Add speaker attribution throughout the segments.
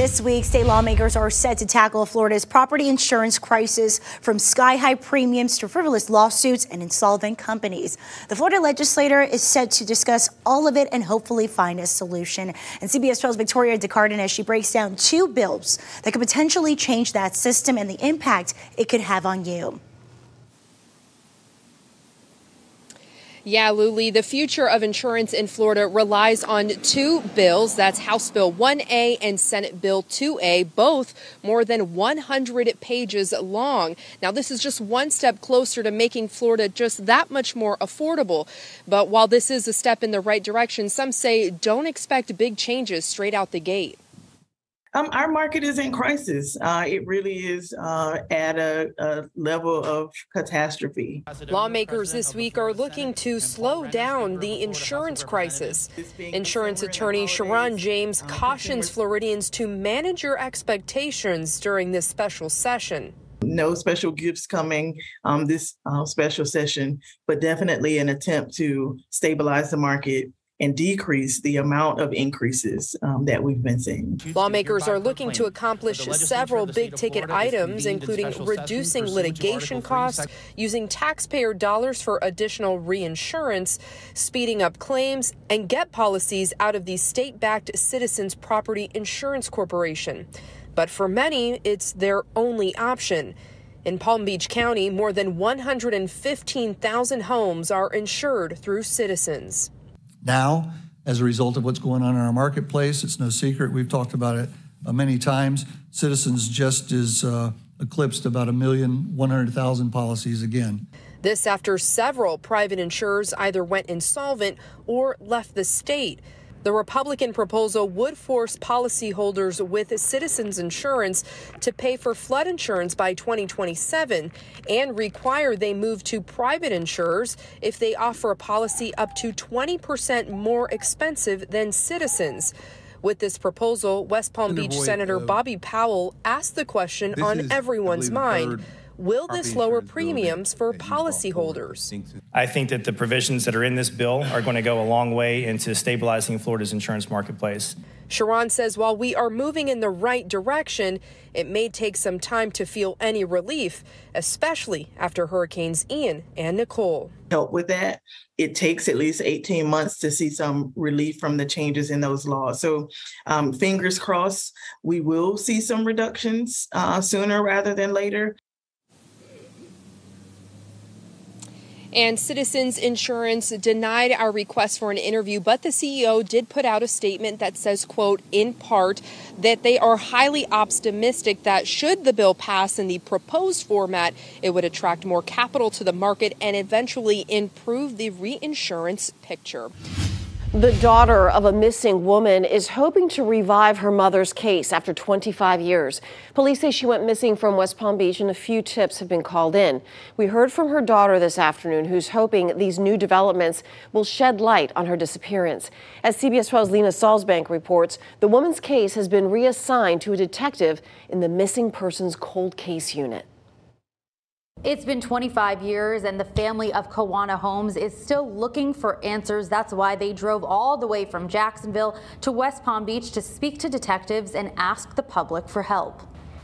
Speaker 1: This week, state lawmakers are set to tackle Florida's property insurance crisis from sky high premiums to frivolous lawsuits and insolvent companies. The Florida legislator is set to discuss all of it and hopefully find a solution. And CBS 12's Victoria DeCardenas, she breaks down two bills that could potentially change that system and the impact it could have on you.
Speaker 2: Yeah, Luli, the future of insurance in Florida relies on two bills. That's House Bill 1A and Senate Bill 2A, both more than 100 pages long. Now, this is just one step closer to making Florida just that much more affordable. But while this is a step in the right direction, some say don't expect big changes straight out the gate.
Speaker 3: Um, our market is in crisis. Uh, it really is uh, at a, a, level of catastrophe.
Speaker 2: Lawmakers this week are looking to slow down the insurance crisis. Insurance attorney Sharon James cautions Floridians to manage your expectations during this special session.
Speaker 3: No special gifts coming um, this uh, special session, but definitely an attempt to stabilize the market and decrease the amount of increases um, that we've been seeing.
Speaker 2: Lawmakers are looking to accomplish several big ticket items, including reducing litigation costs, using taxpayer dollars for additional reinsurance, speeding up claims, and get policies out of the state backed Citizens Property Insurance Corporation. But for many, it's their only option. In Palm Beach County, more than 115,000 homes are insured through Citizens.
Speaker 4: Now, as a result of what's going on in our marketplace, it's no secret, we've talked about it uh, many times, Citizens just is uh, eclipsed about a million, 100,000 policies again.
Speaker 2: This after several private insurers either went insolvent or left the state. The Republican proposal would force policyholders with Citizens Insurance to pay for flood insurance by 2027 and require they move to private insurers if they offer a policy up to 20% more expensive than Citizens. With this proposal, West Palm Beach Senator Bobby Powell asked the question on everyone's mind. Will this lower premiums for policyholders?
Speaker 5: I think that the provisions that are in this bill are going to go a long way into stabilizing Florida's insurance marketplace.
Speaker 2: Sharon says while we are moving in the right direction, it may take some time to feel any relief, especially after Hurricanes Ian and Nicole.
Speaker 3: Help with that. It takes at least 18 months to see some relief from the changes in those laws. So, um, fingers crossed, we will see some reductions uh, sooner rather than later.
Speaker 2: And Citizens Insurance denied our request for an interview, but the CEO did put out a statement that says, quote, in part, that they are highly optimistic that should the bill pass in the proposed format, it would attract more capital to the market and eventually improve the reinsurance picture.
Speaker 6: The daughter of a missing woman is hoping to revive her mother's case after 25 years. Police say she went missing from West Palm Beach and a few tips have been called in. We heard from her daughter this afternoon who's hoping these new developments will shed light on her disappearance. As CBS 12's Lena Salzbank reports, the woman's case has been reassigned to a detective in the missing persons cold case unit.
Speaker 7: It's been 25 years and the family of Kawana Holmes is still looking for answers. That's why they drove all the way from Jacksonville to West Palm Beach to speak to detectives and ask the public for help.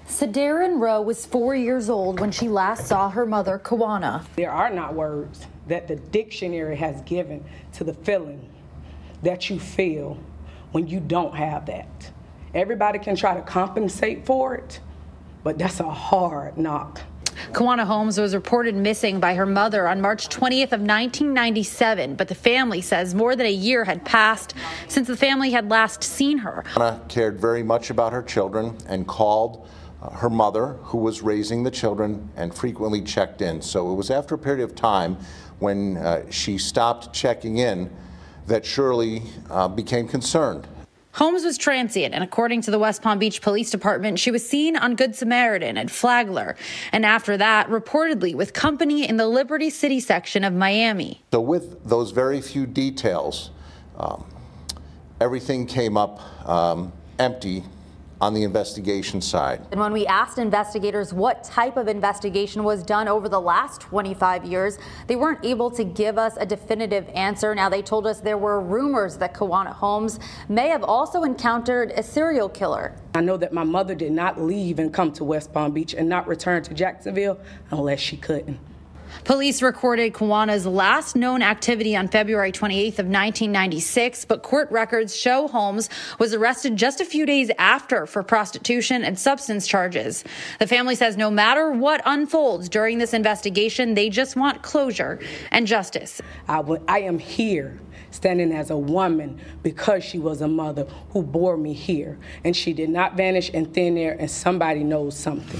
Speaker 7: Sadarin Rowe was four years old when she last saw her mother, Kawana.
Speaker 8: There are not words that the dictionary has given to the feeling that you feel when you don't have that. Everybody can try to compensate for it, but that's a hard knock.
Speaker 7: Kawana Holmes was reported missing by her mother on March 20th of 1997, but the family says more than a year had passed since the family had last seen her.
Speaker 9: Kawana cared very much about her children and called uh, her mother, who was raising the children, and frequently checked in. So it was after a period of time when uh, she stopped checking in that Shirley uh, became concerned
Speaker 7: Holmes was transient, and according to the West Palm Beach Police Department, she was seen on Good Samaritan at Flagler, and after that, reportedly with company in the Liberty City section of Miami.
Speaker 9: So, with those very few details, um, everything came up um, empty on the investigation side.
Speaker 7: And when we asked investigators what type of investigation was done over the last 25 years, they weren't able to give us a definitive answer. Now, they told us there were rumors that Kawana Holmes may have also encountered a serial killer.
Speaker 8: I know that my mother did not leave and come to West Palm Beach and not return to Jacksonville unless she couldn't.
Speaker 7: Police recorded Kawana's last known activity on February 28th of 1996, but court records show Holmes was arrested just a few days after for prostitution and substance charges. The family says no matter what unfolds during this investigation, they just want closure and justice.
Speaker 8: I, w- I am here standing as a woman because she was a mother who bore me here, and she did not vanish in thin air, and somebody knows something.